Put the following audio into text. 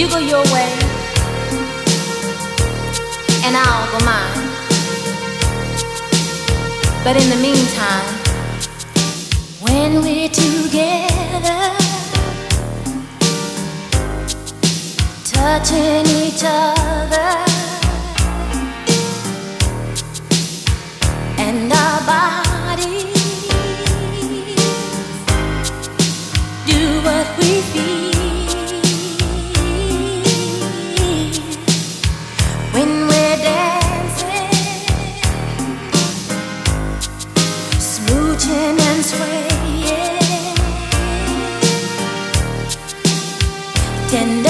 You go your way, and I'll go mine. But in the meantime, when we're together, touching each other, and our bodies do what we feel. 简单